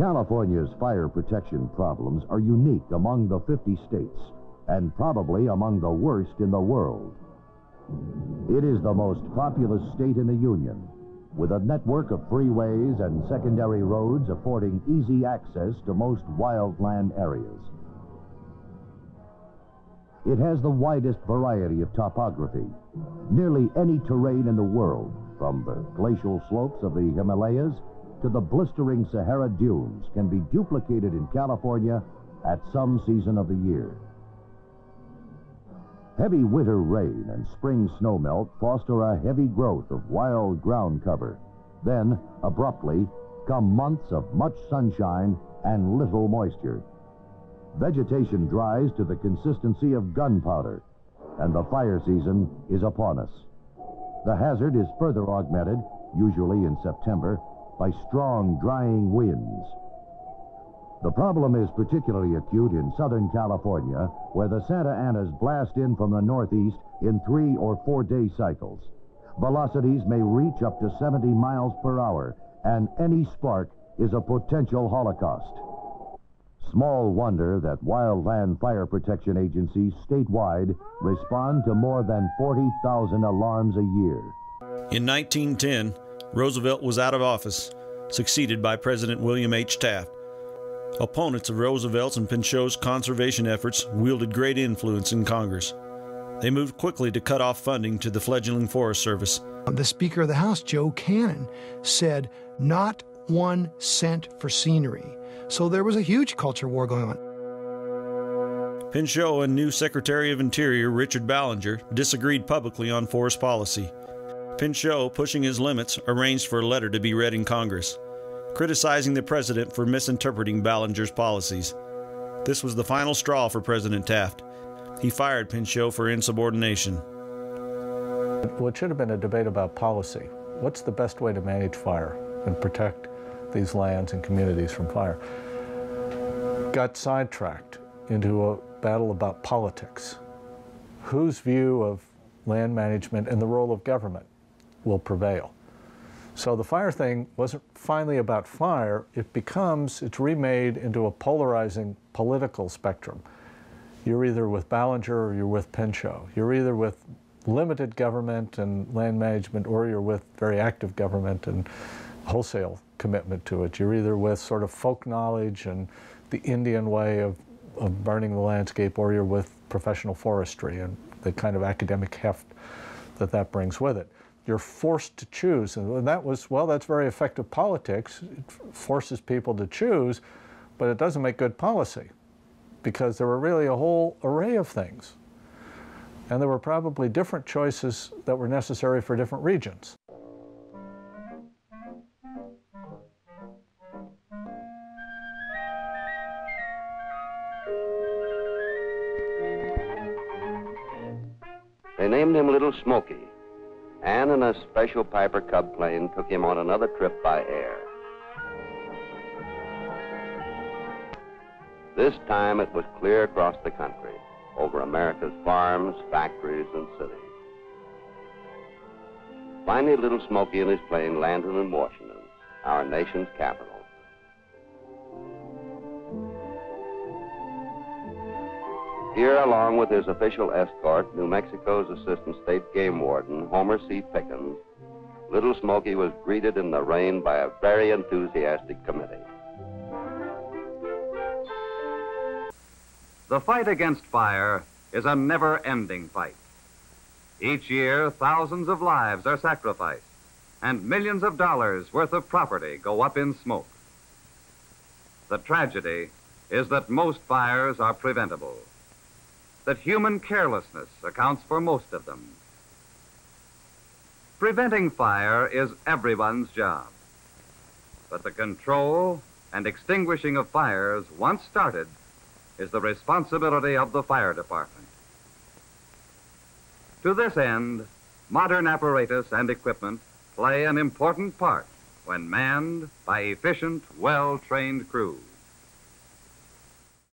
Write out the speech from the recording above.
California's fire protection problems are unique among the 50 states and probably among the worst in the world. It is the most populous state in the Union, with a network of freeways and secondary roads affording easy access to most wildland areas. It has the widest variety of topography. Nearly any terrain in the world, from the glacial slopes of the Himalayas to the blistering Sahara dunes, can be duplicated in California at some season of the year. Heavy winter rain and spring snowmelt foster a heavy growth of wild ground cover. Then, abruptly, come months of much sunshine and little moisture. Vegetation dries to the consistency of gunpowder, and the fire season is upon us. The hazard is further augmented, usually in September, by strong drying winds. The problem is particularly acute in Southern California, where the Santa Anas blast in from the northeast in three or four day cycles. Velocities may reach up to 70 miles per hour, and any spark is a potential holocaust. Small wonder that wildland fire protection agencies statewide respond to more than 40,000 alarms a year. In 1910, Roosevelt was out of office, succeeded by President William H. Taft. Opponents of Roosevelt's and Pinchot's conservation efforts wielded great influence in Congress. They moved quickly to cut off funding to the fledgling Forest Service. The Speaker of the House, Joe Cannon, said, not one cent for scenery. So there was a huge culture war going on. Pinchot and new Secretary of Interior Richard Ballinger disagreed publicly on forest policy. Pinchot, pushing his limits, arranged for a letter to be read in Congress criticizing the president for misinterpreting Ballinger's policies. This was the final straw for President Taft. He fired Pinchot for insubordination. Well, it should have been a debate about policy. What's the best way to manage fire and protect these lands and communities from fire? Got sidetracked into a battle about politics. Whose view of land management and the role of government will prevail? So the fire thing wasn't finally about fire. It becomes, it's remade into a polarizing political spectrum. You're either with Ballinger or you're with Pinchot. You're either with limited government and land management or you're with very active government and wholesale commitment to it. You're either with sort of folk knowledge and the Indian way of, of burning the landscape or you're with professional forestry and the kind of academic heft that that brings with it you're forced to choose. And that was, well, that's very effective politics. It forces people to choose, but it doesn't make good policy because there were really a whole array of things. And there were probably different choices that were necessary for different regions. They named him a Little Smokey Anne in a special Piper Cub plane took him on another trip by air. This time it was clear across the country, over America's farms, factories, and cities. Finally, little Smokey and his plane landed in Washington, our nation's capital. Here, along with his official escort, New Mexico's Assistant State Game Warden, Homer C. Pickens, Little Smokey was greeted in the rain by a very enthusiastic committee. The fight against fire is a never ending fight. Each year, thousands of lives are sacrificed, and millions of dollars worth of property go up in smoke. The tragedy is that most fires are preventable that human carelessness accounts for most of them. Preventing fire is everyone's job. But the control and extinguishing of fires, once started, is the responsibility of the fire department. To this end, modern apparatus and equipment play an important part when manned by efficient, well-trained crews.